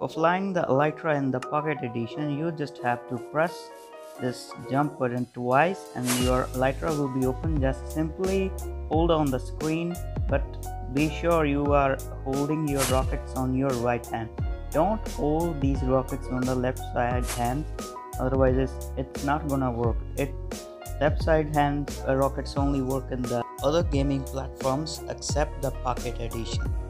For flying the Elytra in the Pocket Edition, you just have to press this jump button twice and your Elytra will be open. Just simply hold on the screen, but be sure you are holding your rockets on your right hand. Don't hold these rockets on the left side hand, otherwise it's, it's not gonna work. It left side hand uh, rockets only work in the other gaming platforms except the Pocket Edition.